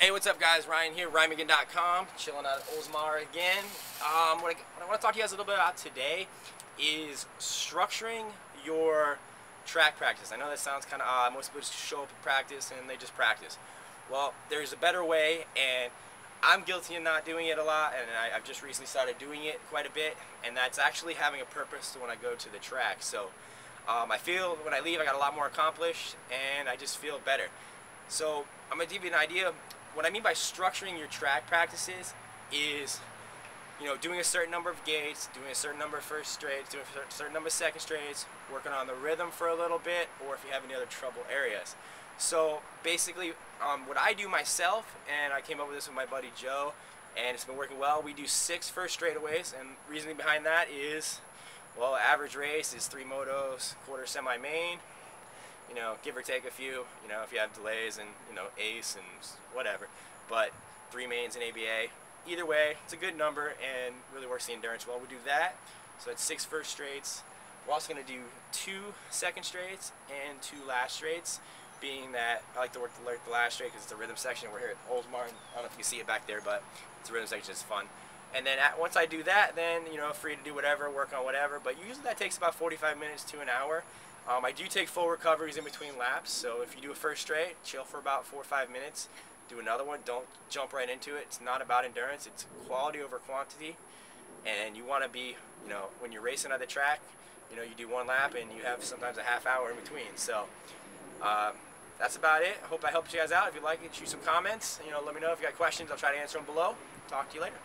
Hey, what's up, guys? Ryan here, RyanMagin.com, chilling out at Oldsmar again. Um, what, I, what I want to talk to you guys a little bit about today is structuring your track practice. I know that sounds kind of odd. Most people just show up and practice and they just practice. Well, there's a better way, and I'm guilty of not doing it a lot, and I, have just recently started doing it quite a bit, and that's actually having a purpose to when I go to the track. So um, I feel when I leave, I got a lot more accomplished, and I just feel better. So I'm going to give you an idea what I mean by structuring your track practices is, you know, doing a certain number of gates, doing a certain number of first straights, doing a certain number of second straights, working on the rhythm for a little bit, or if you have any other trouble areas. So basically, um, what I do myself, and I came up with this with my buddy Joe, and it's been working well. We do six first straightaways, and reasoning behind that is, well, average race is three motos, quarter semi-main, you know, give or take a few, you know, if you have delays and, you know, ace and whatever. But three mains and ABA. Either way, it's a good number and really works the endurance well. We do that. So it's six first straights. We're also going to do two second straights and two last straights, being that I like to work the, the last straight because it's the rhythm section. We're here at Oldsmar. I don't know if you can see it back there, but it's a rhythm section. It's fun. And then at, once I do that, then, you know, free to do whatever, work on whatever. But usually that takes about 45 minutes to an hour. Um, I do take full recoveries in between laps, so if you do a first straight, chill for about four or five minutes, do another one. Don't jump right into it. It's not about endurance. It's quality over quantity, and you want to be, you know, when you're racing at the track, you know, you do one lap and you have sometimes a half hour in between. So um, that's about it. I hope I helped you guys out. If you like it, shoot some comments. You know, let me know if you got questions. I'll try to answer them below. Talk to you later.